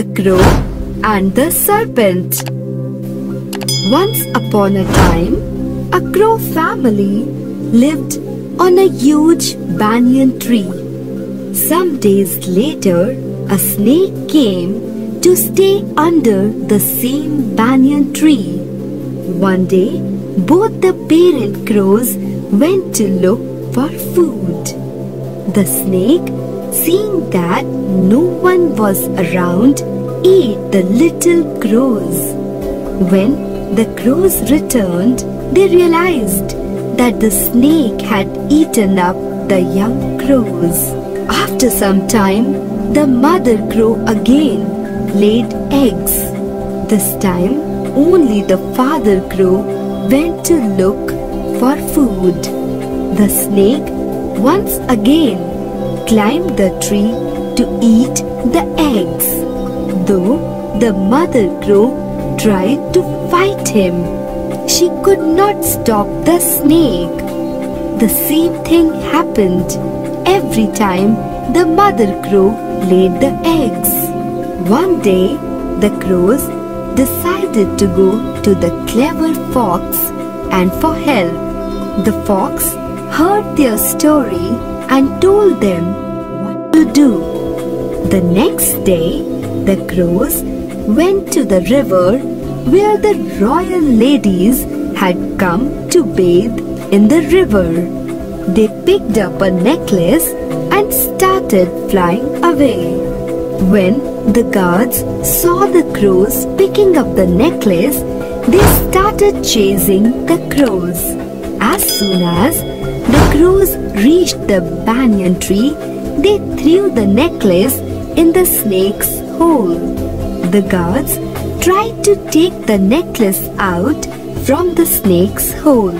Crow and the Serpent. Once upon a time, a crow family lived on a huge banyan tree. Some days later, a snake came to stay under the same banyan tree. One day, both the parent crows went to look for food. The snake, seeing that no one was around, ate the little crows. When the crows returned, they realized that the snake had eaten up the young crows. After some time, the mother crow again laid eggs. This time, only the father crow went to look for food. The snake once again climbed the tree to eat the eggs. Though the mother crow tried to fight him, she could not stop the snake. The same thing happened every time the mother crow laid the eggs. One day, the crows decided to go to the clever fox and for help. The fox heard their story and told them what to do. The next day, the crows went to the river where the royal ladies had come to bathe in the river. They picked up a necklace and started flying away. When the guards saw the crows picking up the necklace, they started chasing the crows. As soon as crows reached the banyan tree, they threw the necklace in the snake's hole. The guards tried to take the necklace out from the snake's hole.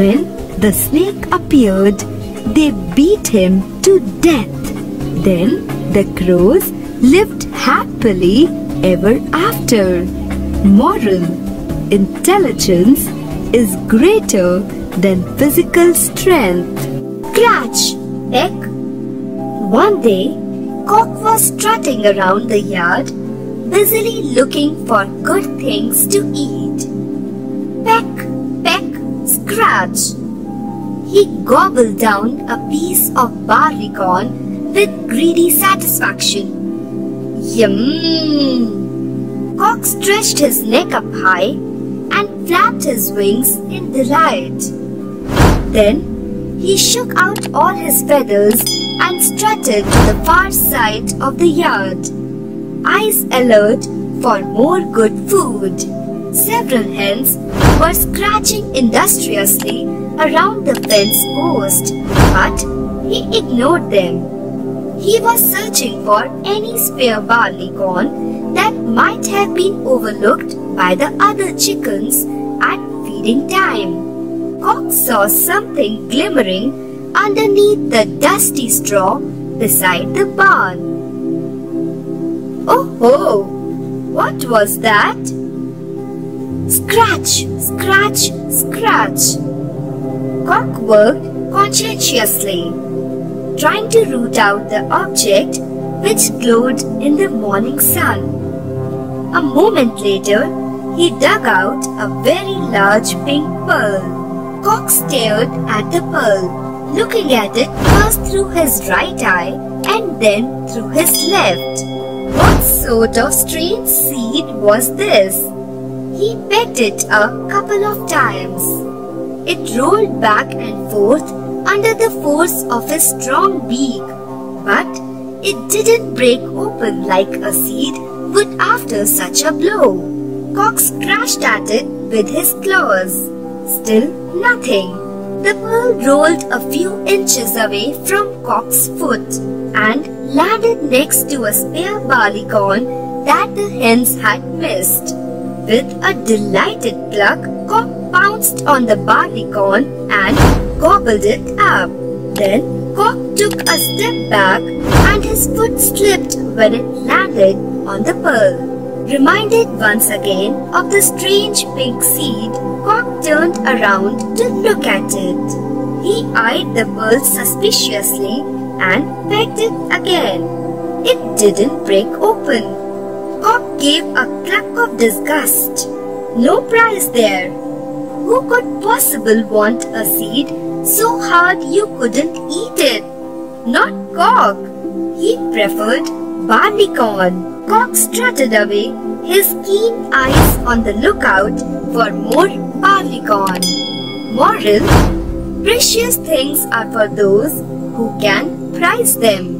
When the snake appeared, they beat him to death. Then the crows lived happily ever after. Moral Intelligence is greater than physical strength. Scratch! Peck! One day, Cock was strutting around the yard, busily looking for good things to eat. Peck! Peck! Scratch! He gobbled down a piece of barley corn with greedy satisfaction. Yum! Cock stretched his neck up high and flapped his wings in delight. Then he shook out all his feathers and strutted to the far side of the yard, eyes alert for more good food. Several hens were scratching industriously around the fence post, but he ignored them. He was searching for any spare barley corn that might have been overlooked by the other chickens at feeding time. Cock saw something glimmering underneath the dusty straw beside the barn. Oh ho! What was that? Scratch, scratch, scratch. Cock worked conscientiously, trying to root out the object which glowed in the morning sun. A moment later, he dug out a very large pink pearl. Cock stared at the pearl, looking at it first through his right eye and then through his left. What sort of strange seed was this? He pecked it a couple of times. It rolled back and forth under the force of his strong beak, but it didn't break open like a seed would after such a blow. Cock scratched at it with his claws. Still nothing. The pearl rolled a few inches away from Cock's foot and landed next to a spare barley corn that the hens had missed. With a delighted cluck, Cock pounced on the barley corn and gobbled it up. Then Cock took a step back and his foot slipped when it landed on the pearl. Reminded once again of the strange pink seed, Cock turned around to look at it. He eyed the bird suspiciously and pecked it again. It didn't break open. Cock gave a cluck of disgust. No prize there. Who could possibly want a seed so hard you couldn't eat it? Not Cock. He preferred barley corn. Cock strutted away, his keen eyes on the lookout for more barley corn. Moral Precious things are for those who can prize them.